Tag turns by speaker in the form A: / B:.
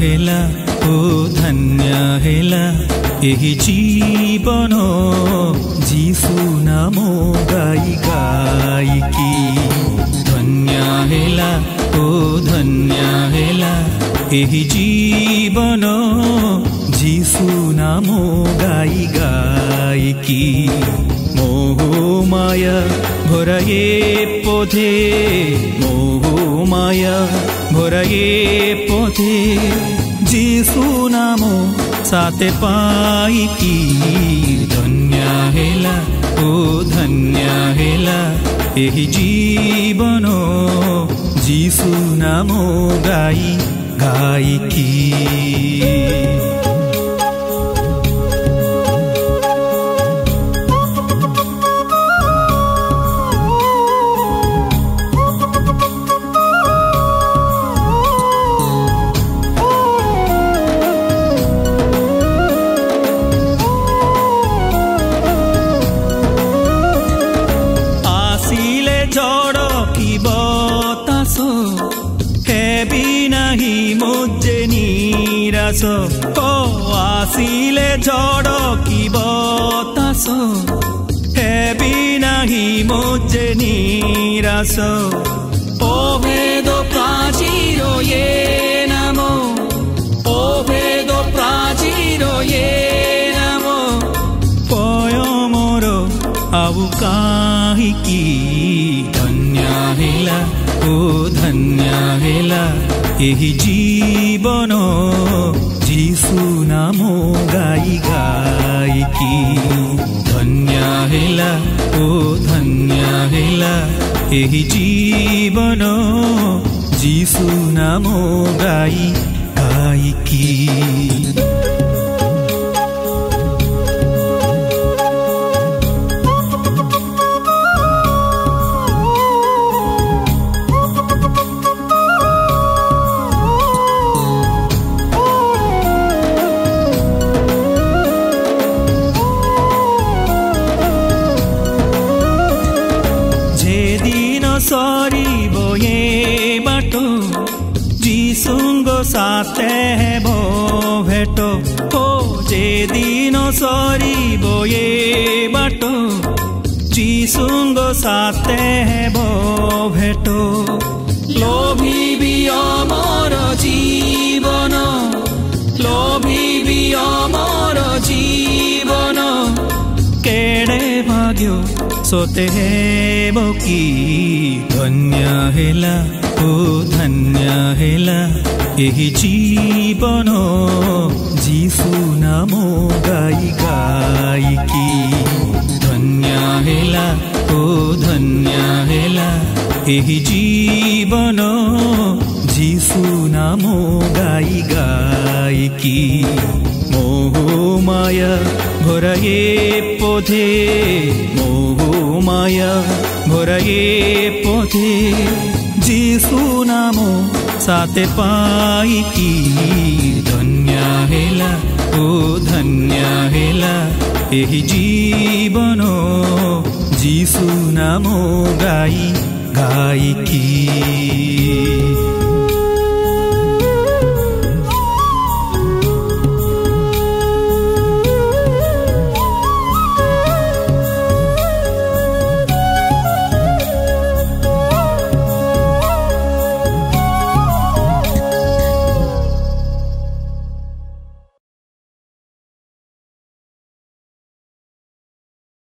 A: হেলা ও ধন্যা হেলা ଏହି ଜୀବନ ଯୀଶୁ ନାମ ଗାଇ ଗାଇକି ଧନ୍ୟ ହେଲା ଓ ଧନ୍ୟ ହେଲା ଏହି ଜୀବନ ଯୀଶୁ ନାମ ଗାଇ ଗାଇକି ମୋହ ମାୟା ভরায়ে পথে মোহ মায়া ভরায়ে পথে যিশু নাম সাথে পাইকি ধন্য হেলা ও ধন্য হেলা ଏହି ଜୀବନ ଯୀଶୁ ନାମ ଗାଇ ଗାଇକି বিনাহি মোজে নিরাশ। আসিলে জড় কি বতাস? হে বিনাহি মোজে নিরাস অভেদ প্রাচীর এ নাম। অভেদ প্রাচীর এ ଆଉ କାହିଁକି ଧନ୍ୟ ହେଲା ଓ ଧନ୍ୟ ହେଲା ଏହି ଜୀବନ ଯୀଶୁ ନାମ ଗାଇ ଗାଇକି ଧନ୍ୟ ହେଲା ଓ ଧନ୍ୟ ହେଲା ଏହି ଜୀବନ ଯୀଶୁ ନାମ ଗାଇ ଗାଇକି निकटो जीशुंग भेटो। ओ जे दिन सर ये बाटो जीशुंग भेटो। लोभी भी सोते कि धन्य होला धन्य होला। जीवन जी सुना म गाई गाइकी धन्य होला तु धन्य होला। यही जीवन जीसु नामो गाई गायकी मोहो माया भोरए पोथे मोहो माया भोरए पोथे जीसु नामो साते पाई की धन्य हेला ओ धन्या हेला एही जीवनो जीसु नामो गाई गाई की